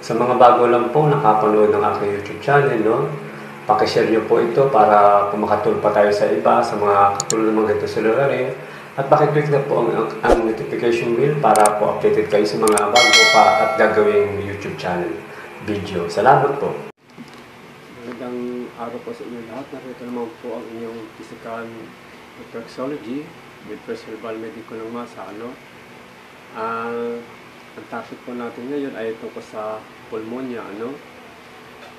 Sa mga bago lang po nakapanood ng aking YouTube channel, no? Pakishare niyo po ito para pumakatulong pa tayo sa iba, sa mga katulad ng mga ganito sa rin. At pakiclick na po ang, ang, notification bell para po updated kayo sa mga bago pa at gagawing YouTube channel video. Salamat po. Magandang araw po sa inyo lahat. Narito naman po ang inyong physical reflexology with First Herbal Medical ng Masa. Ano? Ah, ang topic po natin ngayon ay tungkol sa pulmonya. Ano?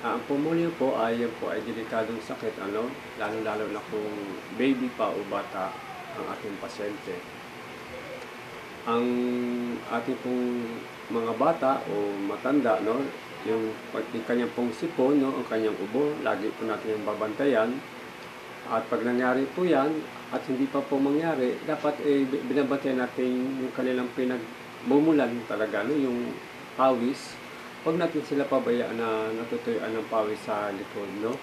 Ah, ang pulmonya po ay yan po ay delikadong sakit. Ano? Lalo-lalo na kung baby pa o bata ang ating pasyente. Ang ating pong mga bata o matanda, no, yung, yung kanyang pong sipon, no, ang kanyang ubo, lagi po natin yung babantayan. At pag nangyari po yan, at hindi pa po mangyari, dapat eh, binabantayan natin yung kanilang pinagmumulan talaga, no, yung pawis. Huwag natin sila pabayaan na natutuyuan ng pawis sa likod, no.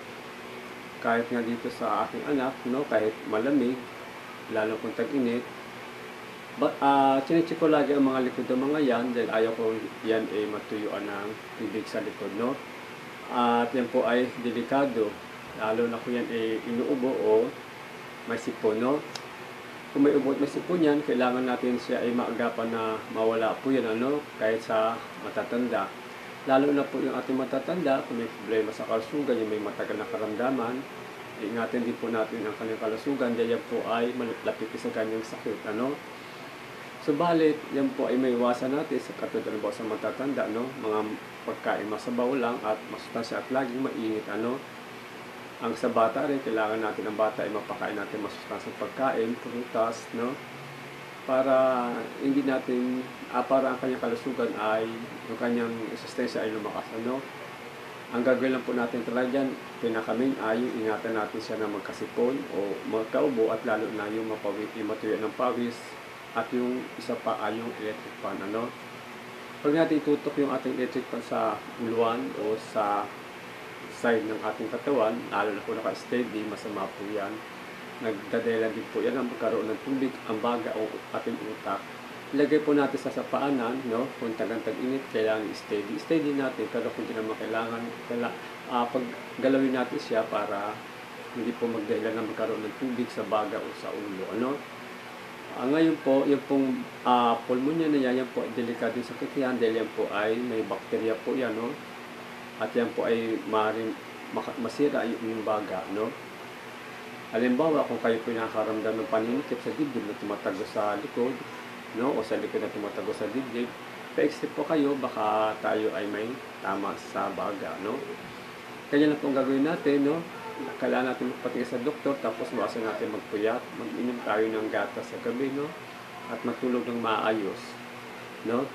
Kahit nga dito sa aking anak, no, kahit malamig, lalo kung tag-init, But, uh, chinecheck ko lagi ang mga likod ng mga yan dahil ayaw ko yan ay matuyuan ng tubig sa likod, no? At yan po ay delikado, lalo na kung yan ay inuubo o may sipon, no? Kung may ubo at may sipon yan, kailangan natin siya ay maagapan na mawala po yan, ano? Kahit sa matatanda. Lalo na po yung ating matatanda, kung may problema sa kalusugan, yung may matagal na karamdaman, ingatan din po natin ang kanyang kalusugan dahil yan po ay malapit sa kanyang sakit, ano? Subalit, yan po ay may iwasan natin sa katulad po sa matatanda, no? Mga pagkain masabaw lang at masustansya at laging mainit, ano? Ang sa bata rin, kailangan natin ang bata ay mapakain natin masustansya pagkain, prutas, no? Para hindi natin, ah, para ang kanyang kalusugan ay, yung kanyang resistensya ay lumakas, ano? Ang gagawin lang po natin talaga dyan, pinakamin ay yung ingatan natin siya na magkasipon o magkaubo at lalo na yung mapawit, yung ng pawis, at yung isa pa ay yung electric fan. Ano? Pag natin itutok yung ating electric fan sa uluan o sa side ng ating katawan, lalo na kung naka-steady, masama po yan. Nagdadela din po yan ang magkaroon ng tubig, ang baga o ating utak. Ilagay po natin sa sapaanan, no? kung tagang init kailangan steady. Steady natin, pero kung hindi naman kailangan, kaila, uh, pag galawin natin siya para hindi po magdahilan na magkaroon ng tubig sa baga o sa ulo. Ano? Uh, ngayon po, yung pong uh, pulmonya na yan, yan po ay delikado sa sakit yan dahil yan po ay may bakterya po yan, no? At yan po ay maaaring masira yung baga, no? Halimbawa, kung kayo po nakakaramdam ng paninikip sa dibdib na tumatago sa likod, no? O sa likod na tumatago sa dibdib, pa-extrip po kayo, baka tayo ay may tama sa baga, no? Kaya lang po gagawin natin, no? kailangan natin magpatingin sa doktor tapos bawasan natin magpuyat, mag-inom tayo ng gatas sa gabi, no? At matulog ng maayos, no?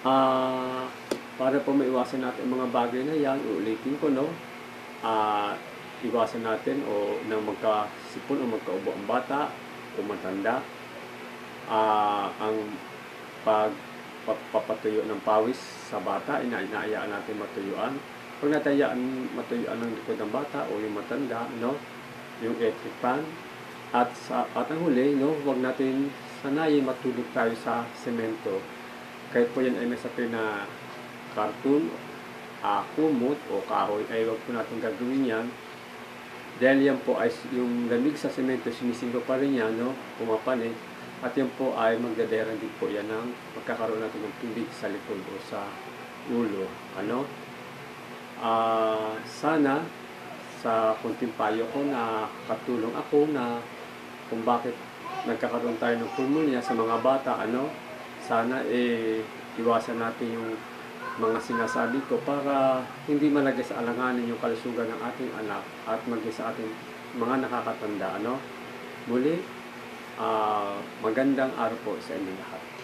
Ah, uh, para po maiwasan natin mga bagay na yan, uulitin ko, no? Ah, uh, iwasan natin o na magkasipon o magkaubo ang bata o matanda. Ah, uh, ang pag papatuyo ng pawis sa bata, ina inaayaan natin matuyuan pag natayaan, matuyuan ng likod ng bata o yung matanda, no? Yung electric fan. At, sa, at ang huli, no? Huwag natin sanayin matulog tayo sa semento. Kahit po yan ay may sabi na cartoon, uh, kumot o kahoy, ay huwag po natin gagawin yan. Dahil yan po ay yung lamig sa semento, sumisigaw pa rin yan, no? Pumapanik. At yan po ay magdadera din po yan ng magkakaroon natin ng tubig sa likod o sa ulo. Ano? uh, sana sa kunting payo ko na katulong ako na kung bakit nagkakaroon tayo ng pulmonya sa mga bata, ano, sana eh iwasan natin yung mga sinasabi ko para hindi malagay sa alanganin yung kalusugan ng ating anak at maging sa ating mga nakakatanda. Ano? Muli, uh, magandang araw po sa inyo lahat.